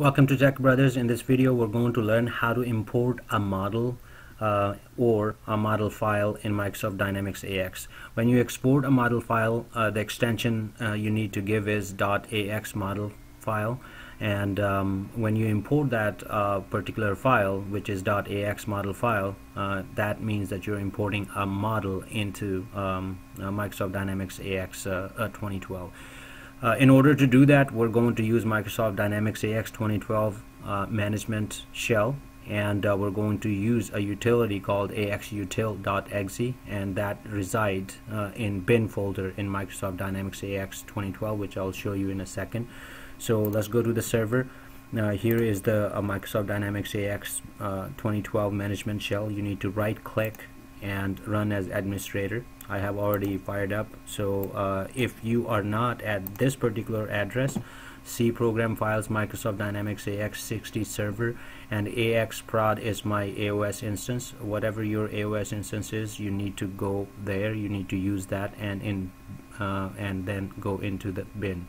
Welcome to Tech Brothers. In this video we're going to learn how to import a model uh, or a model file in Microsoft Dynamics AX. When you export a model file uh, the extension uh, you need to give is .ax model file and um, when you import that uh, particular file which is .ax model file uh, that means that you're importing a model into um, Microsoft Dynamics AX uh, 2012. Uh, in order to do that, we're going to use Microsoft Dynamics AX 2012 uh, management shell and uh, we're going to use a utility called axutil.exe and that resides uh, in bin folder in Microsoft Dynamics AX 2012 which I'll show you in a second. So let's go to the server. Now here is the uh, Microsoft Dynamics AX uh, 2012 management shell. You need to right click and run as administrator. I have already fired up. So uh, if you are not at this particular address C program files Microsoft Dynamics AX60 server and AX prod is my AOS instance. Whatever your AOS instance is you need to go there. You need to use that and in uh, and then go into the bin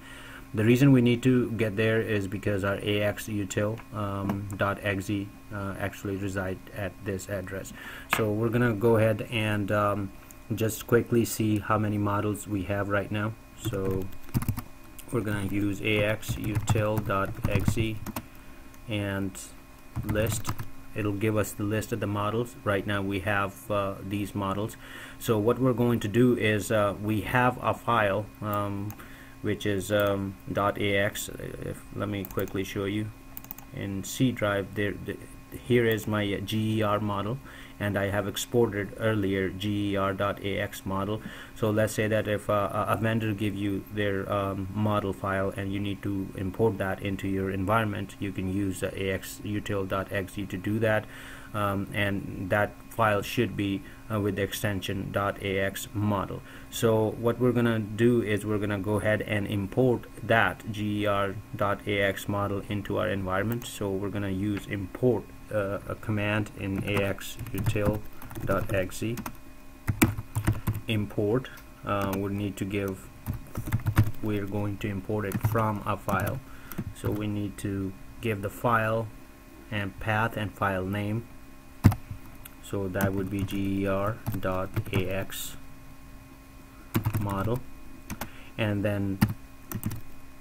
the reason we need to get there is because our AX util um, .exe uh, actually reside at this address. So we're gonna go ahead and um, just quickly see how many models we have right now. So we're gonna use AX util.exe and list it'll give us the list of the models right now we have uh, these models so what we're going to do is uh, we have a file um, which is um, .ax if, let me quickly show you. In C drive there the, here is my GER model and I have exported earlier GER.ax model. So let's say that if uh, a vendor give you their um, model file and you need to import that into your environment you can use uh, axutil.exe to do that. Um, and that file should be uh, with the extension .ax model. So what we're gonna do is we're gonna go ahead and import that ger.ax model into our environment. So we're gonna use import uh, a command in axutil.exe import uh, we need to give we're going to import it from a file. So we need to give the file and path and file name. So that would be ger.ax model. And then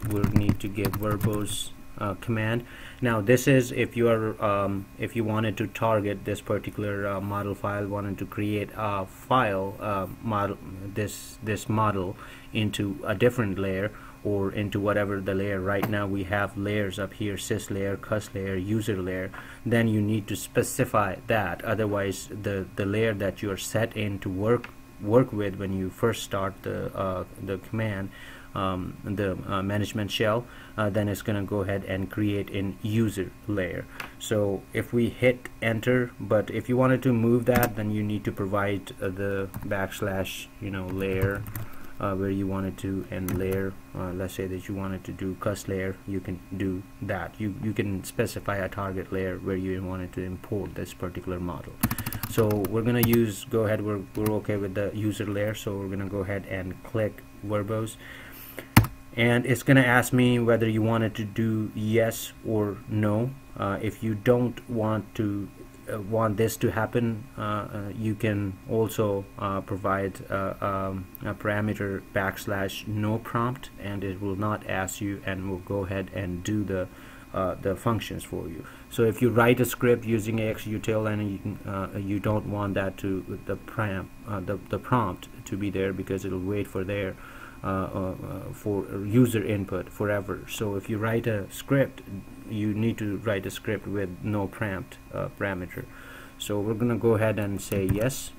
we'll need to give verbose uh, command. Now this is if you are um, if you wanted to target this particular uh, model file wanted to create a file uh, model this this model into a different layer or into whatever the layer. Right now we have layers up here sys layer cus layer user layer. Then you need to specify that. Otherwise the the layer that you are set in to work work with when you first start the uh, the command um, the uh, management shell uh, then it's gonna go ahead and create an user layer. So if we hit enter but if you wanted to move that then you need to provide uh, the backslash you know layer uh, where you wanted to and layer uh, let's say that you wanted to do cus layer you can do that. You you can specify a target layer where you wanted to import this particular model. So we're gonna use go ahead we're, we're okay with the user layer so we're gonna go ahead and click verbose and it's gonna ask me whether you wanted to do yes or no. Uh, if you don't want to uh, want this to happen uh, uh you can also uh, provide uh, um, a parameter backslash no prompt and it will not ask you and will go ahead and do the the functions for you. So if you write a script using axutil and you, you don't want that to the, pram, the, the prompt to be there because it'll wait for there Uh, uh, uh, for user input forever. So if you write a script you need to write a script with no prompt uh, parameter. So we're gonna go ahead and say yes.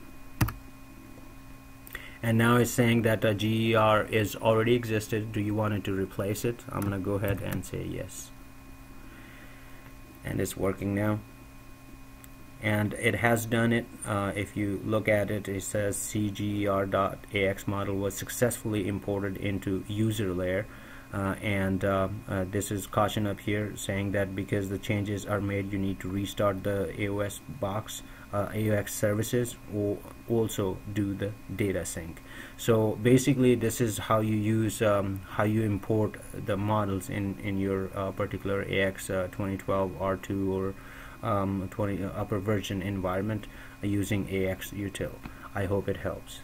And now it's saying that a GER is already existed. Do you want it to replace it? I'm gonna go ahead and say yes. And it's working now and it has done it uh, if you look at it it says cger.ax model was successfully imported into user layer. Uh, and uh, uh, this is caution up here saying that because the changes are made you need to restart the AOS box uh, AOS services or also do the data sync. So basically this is how you use um, how you import the models in in your uh, particular AX uh, 2012 R2 or um, 20 upper version environment using AX util. I hope it helps